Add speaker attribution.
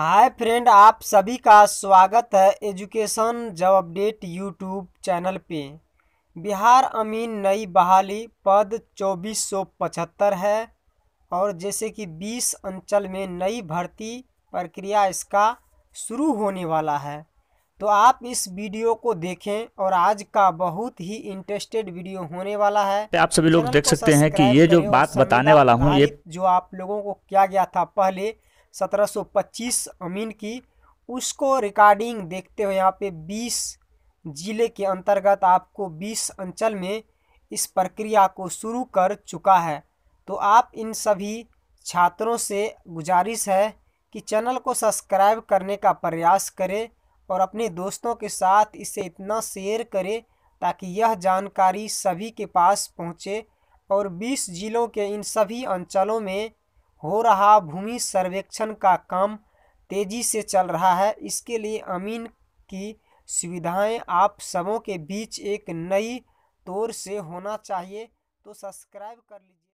Speaker 1: Hi friend आप सभी का स्वागत है एजुकेशन जब अपडेट यूट्यूब चैनल पे। बिहार अमीन नई बहाली पद चौबीस सौ पचहत्तर है और जैसे कि 20 अंचल में नई भर्ती प्रक्रिया इसका शुरू होने वाला है। तो आप इस वीडियो को देखें और आज का बहुत ही इंटरेस्टेड वीडियो होने वाला है।
Speaker 2: आप सभी लोग देख सकते हैं कि ये जो बात बताने वाला हूँ ये
Speaker 1: जो आप लोगों को किया गया था पहले 1725 अमीन की। उसको रिकॉर्डिंग देखते हुए यहाँ पे 20 ज़िले के अंतर्गत आपको 20 अंचल में इस प्रक्रिया को शुरू कर चुका है। तो आप इन सभी छात्रों से गुजारिश है कि चैनल को सब्सक्राइब करने का प्रयास करें और अपने दोस्तों के साथ इसे इतना शेयर करें ताकि यह जानकारी सभी के पास पहुँचे और 20 जिलों के इन सभी अंचलों में हो रहा भूमि सर्वेक्षण का काम तेज़ी से चल रहा है। इसके लिए अमीन की सुविधाएँ आप सबों के बीच एक नई तौर से होना चाहिए। तो सब्सक्राइब कर लीजिए।